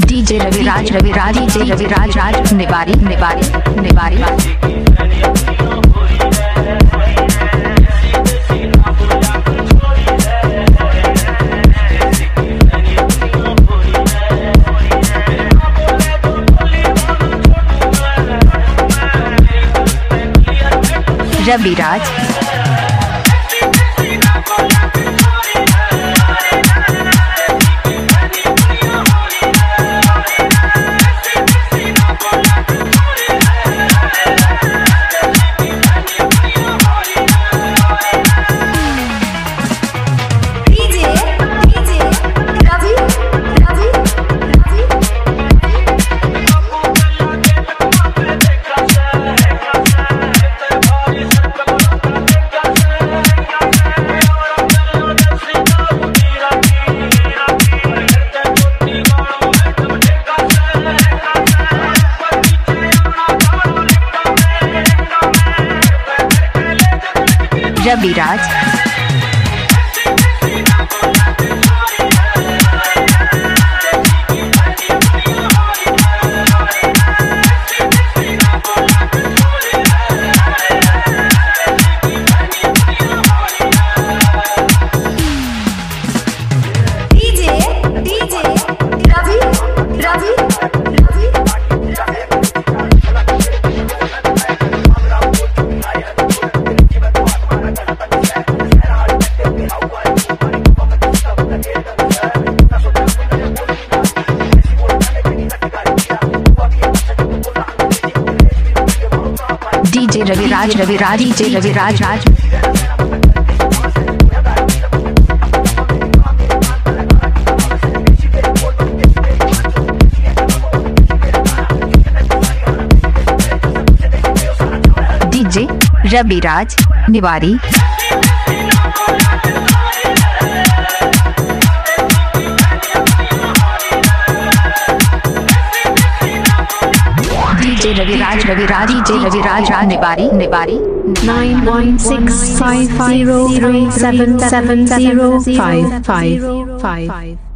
DJ Raviraj Raviraj DJ Raviraj Raj Niwari Niwari Niwari. Raviraj. Raviraj DJ DJ Raviraj Raviraj DJ Raviraj Raj. Niwari DJ Raviraj Raj Niwari. DJ Raviraj Raviraj DJ Raviraj Nibari Nibari 91655037705555